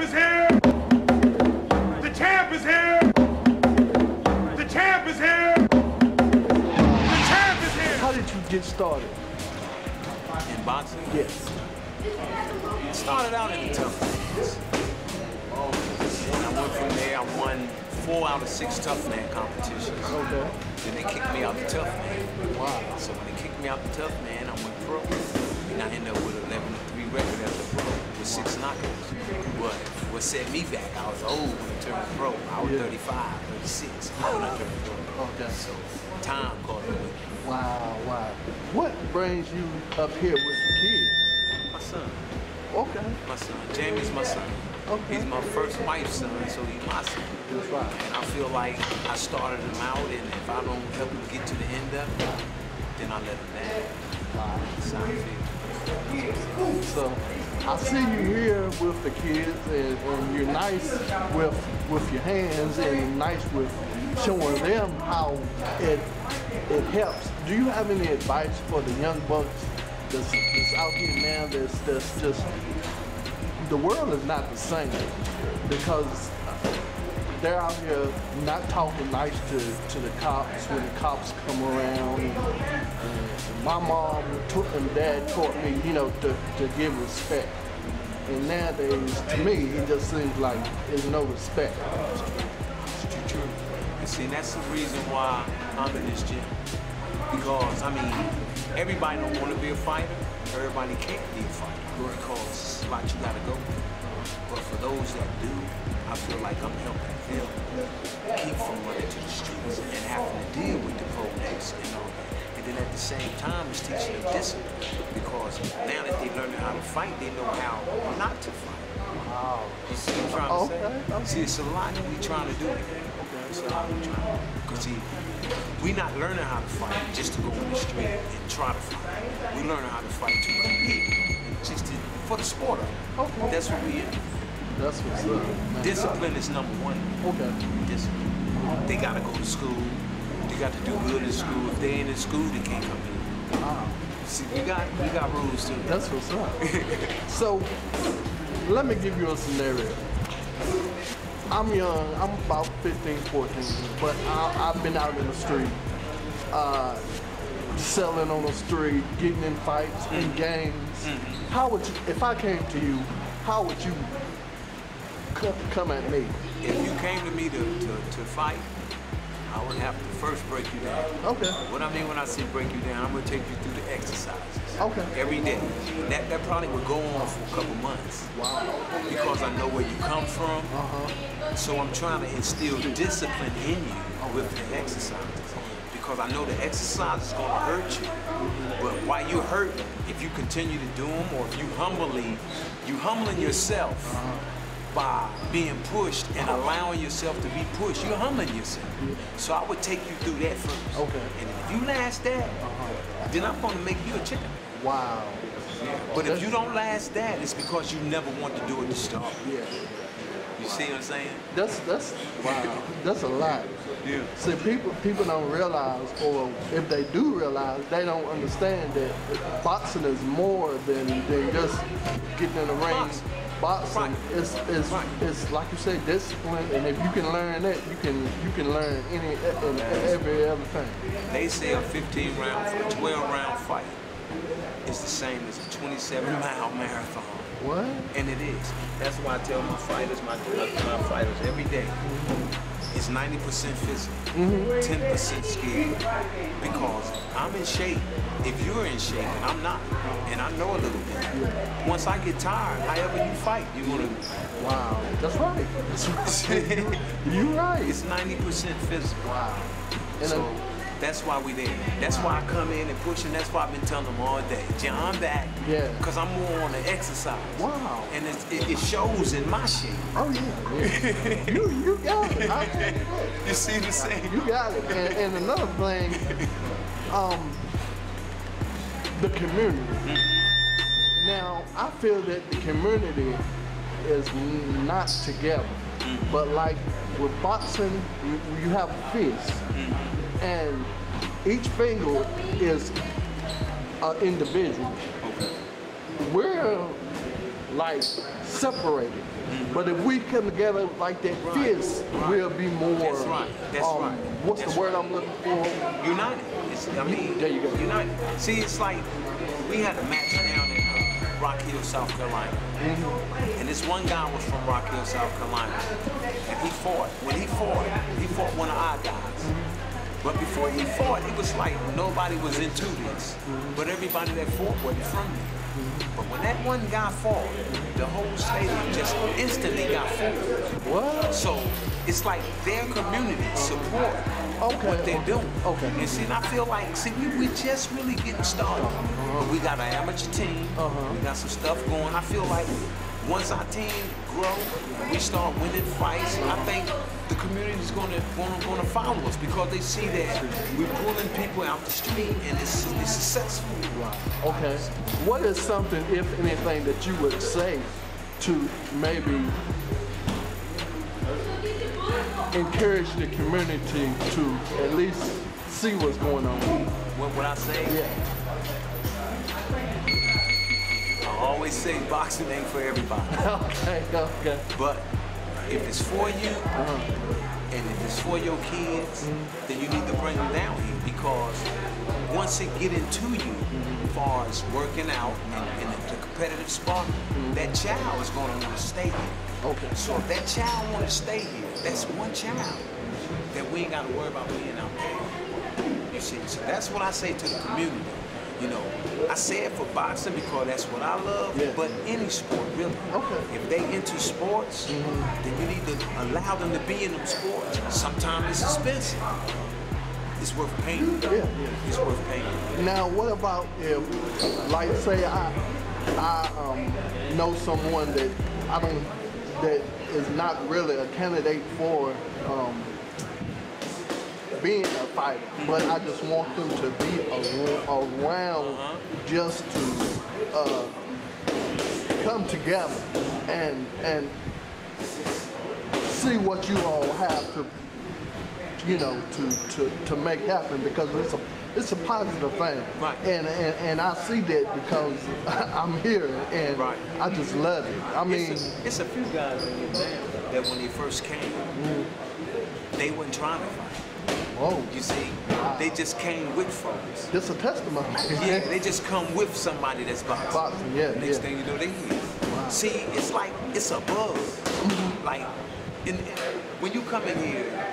champ is here! The champ is here! The champ is here! The champ is here! How did you get started? In boxing, Yes. it started out in the tough days. And I went from there, I won four out of six tough man competitions. Okay. Then they kicked me out the tough man. Wow. So when they kicked me out the tough man, I went pro. And I ended up with 11 to 3 record as a pro with six knockouts. But what set me back, I was old when I turned pro. I was Yeah. 35, 36 when I oh, turned pro. Okay. So time caught up with me. Wow, wow. What brings you up here with the kids? My son. Okay. My son. Jamie's my son. Okay. He's my first wife's son, so he's my son. That's right. And I feel like I started him out, and if I don't help him get to the end of it, then I let him down. Wow. That's how I feel. So I see you here with the kids and, and you're nice with with your hands and nice with showing them how it it helps. Do you have any advice for the young bucks that's, that's out here now that's that's just the world is not the same because they're out here not talking nice to, to the cops when the cops come around. And, and my mom and dad taught me, you know, to, to give respect. And nowadays, to me, it just seems like there's no respect. And see, that's the reason why I'm in this gym. Because, I mean, everybody don't want to be a fighter. Everybody can't be a fighter. Because it's a lot you got to go. But for those that do, I feel like I'm helping keep from running to the streets and having to deal with the police and all that. And then at the same time, it's teaching them discipline. Because now that they're learning how to fight, they know how not to fight. Wow. You see what I'm trying to oh, Okay, say? okay. See, it's a lot that we trying to do. It's a lot we trying to do. Because see, we're not learning how to fight just to go in the street and try to fight. We're learning how to fight to compete. And just to, for the sport of it. Okay. That's what we in. That's what's up. man. Discipline is number one. Okay. Discipline. They gotta go to school. They got to do good in school. If they ain't in school, they can't come in. Wow. See, we got we got rules too. That's what's up. so, let me give you a scenario. I'm young, I'm about 15, 14, but I, I've been out in the street, uh, selling on the street, getting in fights, in mm-hmm. games. Mm-hmm. How would you, if I came to you, how would you co- come at me? If you came to me to, to, to fight, I would have to first break you down. Okay. What I mean when I say break you down, I'm gonna take you through the exercises. Okay. Every day. That that probably would go on for a couple months. Wow. Because I know where you come from. Uh-huh. So I'm trying to instill discipline in you with the exercises. Because I know the exercise is gonna hurt you. But while you're hurting, if you continue to do them or if you humbly, you humbling yourself by being pushed and allowing yourself to be pushed, you're humbling yourself. So I would take you through that first. Okay. And if you last that, uh-huh. then I'm gonna make you a chicken. Wow. But if you don't last that, it's because you never want to do it to start. Yeah. You see what I'm saying? That's that's wow. That's a lot. Yeah. See, people people don't realize, or if they do realize, they don't understand that boxing is more than than just getting in the ring. Boxing. Boxing Right. is is Right. is like you say, discipline, and if you can learn that, you can you can learn any and every other thing. They say a 15 round, a 12 round fight is the same as a 27 mile marathon. What? And it is. That's why I tell my fighters, my, my, fighters every day, it's 90% physical, mm-hmm. 10% skill. Because in shape. If you're in shape and I'm not, and I know a little bit, once I get tired, however you fight, you're gonna. Wow. That's right. That's right. You're right. It's 90% physical. Wow. And So that's why we there. That's why I come in and push, and that's why I've been telling them all day, John back. Yeah. Because I'm more on the exercise. Wow. And it's, it, it shows in my shape. Oh yeah. yeah. you you got it. You. You see the same? You got it. And, and another thing, um, the community. Now, I feel that the community is not together. But like with boxing, you, you have a fist. And each finger is an individual. We're like separated. But if we come together like that, Right. fist Right. will be more. That's right. That's um, right. What's That's the word right. I'm looking for? United. I mean, There you go. United. See, it's like we had a match down in uh, Rock Hill, South Carolina. And this one guy was from Rock Hill, South Carolina. And he fought. When he fought, he fought one of our guys. But before he fought, it was like nobody was into this. But everybody that fought wasn't from there. But when that one guy fought, the whole stadium just instantly got full. What? So it's like their community support Okay. what they're doing. Okay. And see, and I feel like, see, we, we just really getting started. But we got an amateur team. Uh-huh. We got some stuff going. I feel like once our team grow, we start winning fights. I think the community is gonna, gonna gonna follow us because they see that we're pulling people out the street and it's, it's successful. Right. Okay. What is something, if anything, that you would say to maybe encourage the community to at least see what's going on? What would I say? Yeah. I always say boxing ain't for everybody. Okay. Okay. But if it's for you uh-huh. and if it's for your kids, mm-hmm. then you need to bring them down here because once it get into you, far as working out and, and the competitive spark, that child is going to want to stay here. Okay. So if that child want to stay here, that's one child that we ain't got to worry about being out there. You see, so that's what I say to the community. You know, I say it for boxing because that's what I love, Yeah. but any sport really. Okay. If they into sports, mm-hmm. then you need to allow them to be in them sports. Sometimes it's expensive. It's worth paying. Yeah. It's worth paying. Now, what about if, like, say I, I um, know someone that I don't, that is not really a candidate for um, being a fighter, but I just want them to be ar- around just to uh, come together and and see what you all have to you know, to, to, to make happen because it's a it's a positive thing. Right. And, and and I see that because I'm here and Right. I just love it. I mean, it's, a, it's a few guys in your town that when they first came, they weren't trying to fight. whoa, You see, they just came with folks. this a testimony. Yeah, they just come with somebody that's boxing. Boxing, yeah, Next yeah. thing you know, they here. See, it's like it's a buzz. Mm-hmm. Like, in, when you come in here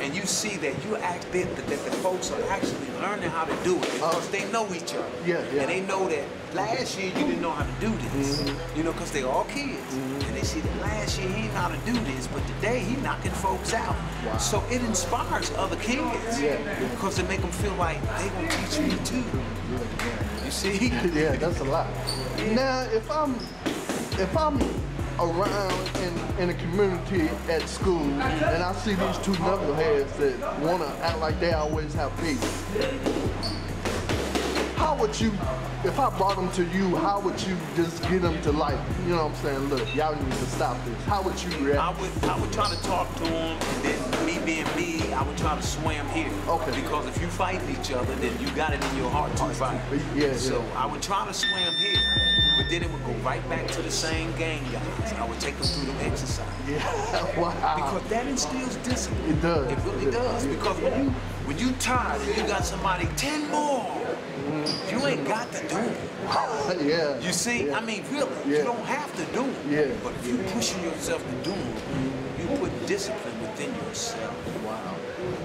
and you see that you act that, that, that the folks are actually learning how to do it because they know each other. Uh-huh. Yeah, yeah. And they know that last year you didn't know how to do this. Mm-hmm. You know, because they all kids. And they see that last year he didn't know how to do this, but today he knocking folks out. Wow. So it inspires other kids. Yeah, yeah. Because it make them feel like they gonna teach me too. You see? yeah, that's a lot. Now, if I'm if I'm around in, in a community at school and I see these two knuckleheads that want to act like they always have peace, how would you, if I brought them to you, how would you just get them to like, you know what I'm saying? Look, y'all need to stop this. How would you I would I would try to talk to them and then me being me, I would try to sway him here. Okay. Because if you fight each other, then you got it in your heart to fight. Yeah, So. I would try to sway him here, then it would go right back to the same gang guys. I would take them through the exercise. Yeah, wow. Because that instills discipline. It does. It really does. Because when you when you tired and you got somebody ten more, mm-hmm. you ain't got to do it. yeah. You see, yeah. I mean, really, Yeah. you don't have to do it. Yeah. But if you're pushing yourself to do it, you put discipline within yourself. Wow.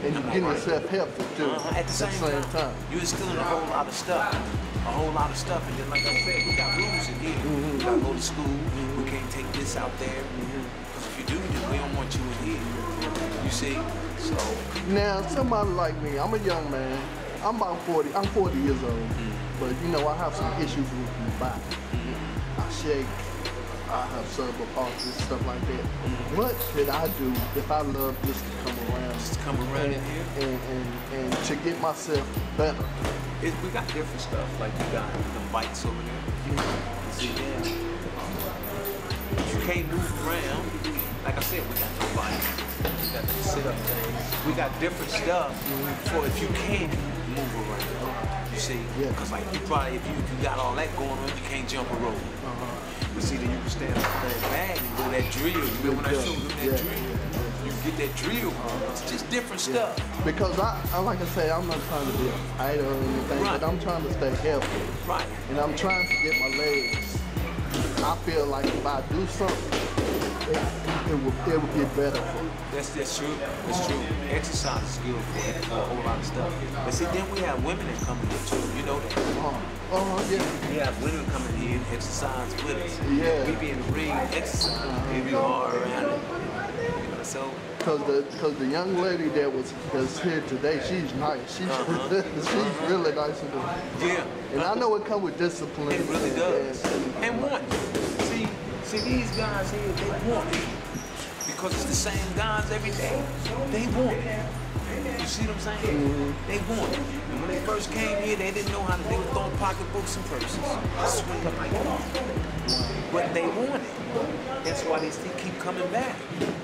And you're getting yourself healthy too Uh-huh. At the same, time, you're instilling a whole lot of stuff. A whole lot of stuff. And then, like I said, we got rules in here. Mm-hmm. We gotta go to school. We can't take this out there. Because if you do, then we don't want you in here. You see? So, Now, somebody like me, I'm a young man. I'm about 40. I'm 40 years old. Mm-hmm. But you know, I have some issues with my body. I shake. I have cerebral palsy, stuff like that. What should I do if I love just to come around? Just come around and, here. and, and, and to get myself better. It, we got different stuff. Like you got the bikes over there. You see there? You can't move around. Like I said, we got the bikes. We got the sit up thing. We got different stuff for if you can't move around. You see? Yeah. Because like you probably if you, if you got all that going on, you can't jump a rope. Uh-huh. But see, then you can stand up that bag and do that drill. You remember when I Yeah. showed them that Yeah. drill? You get that drill. It's just different stuff. Because I, I like I say, I'm not trying to be a fighter or anything, Right. but I'm trying to stay healthy. Right. And I'm trying to get my legs. I feel like if I do something, it, it will it will get better for me. That's that's true. That's true. Exercise is good for, a whole lot of stuff. But see, then we have women that come in here too. You know that. Oh, oh yeah. We have women coming here and exercise with us. Yeah. We be in the ring, exercise, maybe all around it. You know, so Cause the cause the young lady that was that's here today, she's nice. She's Uh-huh. she's really nice to do. yeah, And I know it comes with discipline. it really does. And- And want. See, see these guys here, they want it. Because it's the same guys every day. They want it. You see what I'm saying? Mm-hmm. They want it. And when they first came here, they didn't know how to. They were throwing pocketbooks and purses, I swinging like that. But they want it. That's why they still keep coming back.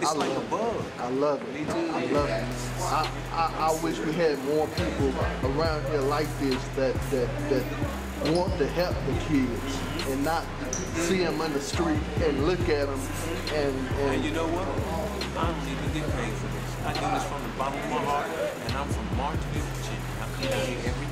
It's I like a bug. I love it. Me too. I love it. I, I, I wish we had more people around here like this that, that, that want to help the kids and not see them in the street and look at them and, And and you know what? I don't even get paid for this. I do this from the bottom of my heart, and I'm from Martinsville, Virginia. I come down here every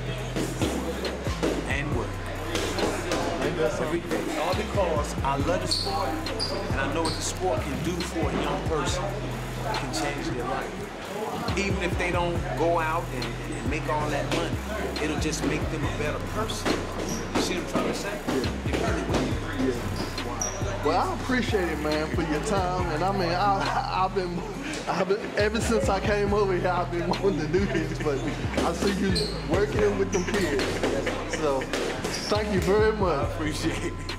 Every. All because I love the sport, and I know what the sport can do for a young person. It can change their life. Even if they don't go out and, and make all that money, it'll just make them a better person. You see what I'm trying to say? It really will. yeah. Well, I appreciate it, man, for your time. And I mean, I, I've been, I've been, ever since I came over here, I've been wanting to do this. But I see you working with them kids. So, thank you very much. I Appreciate it.